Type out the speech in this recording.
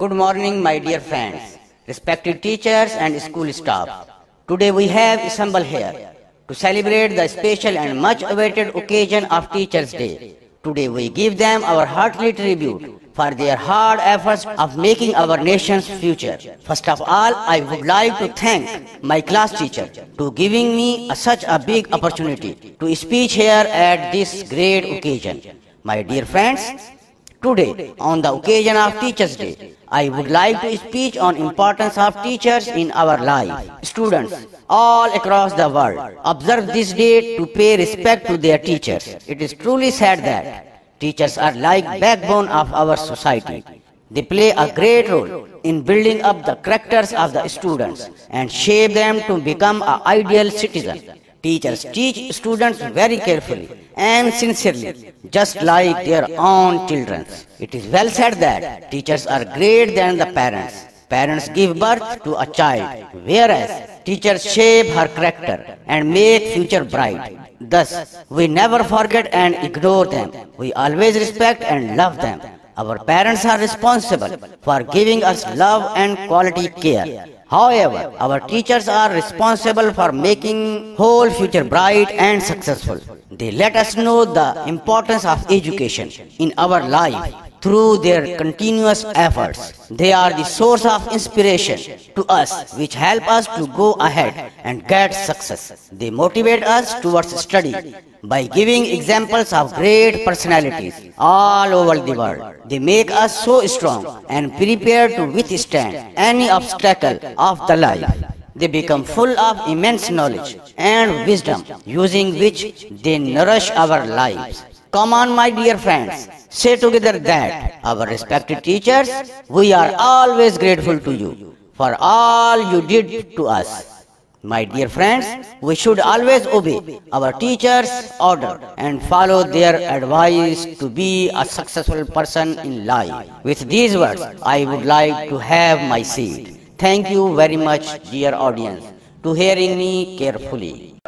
Good morning, my dear friends, respected teachers and school staff. Today we have assembled here to celebrate the special and much awaited occasion of Teachers' Day. Today we give them our heartily tribute for their hard efforts of making our nation's future. First of all, I would like to thank my class teacher to giving me a, such a big opportunity to speak here at this great occasion. My dear friends, Today, on the occasion of Teachers' Day, I would like to speak on importance of teachers in our life. Students all across the world observe this day to pay respect to their teachers. It is truly sad that teachers are like backbone of our society. They play a great role in building up the characters of the students and shape them to become an ideal citizen. Teachers teach students very carefully and sincerely, just like their own children. It is well said that teachers are greater than the parents. Parents give birth to a child, whereas teachers shape her character and make future bright. Thus, we never forget and ignore them. We always respect and love them. Our parents are responsible for giving us love and quality care. However, our teachers are responsible for making whole future bright and successful. They let us know the importance of education in our life through their continuous efforts. They are the source of inspiration to us which help us to go ahead and get success. They motivate us towards study by giving examples of great personalities all over the world. They make us so strong and prepared to withstand any obstacle of the life. They become full of immense knowledge and wisdom using which they nourish our lives. Come on, my dear friends, say together that our respected teachers, we are always grateful to you for all you did to us. My dear friends, we should always obey our teachers' order and follow their advice to be a successful person in life. With these words, I would like to have my seat. Thank you very much, dear audience, to hearing me carefully.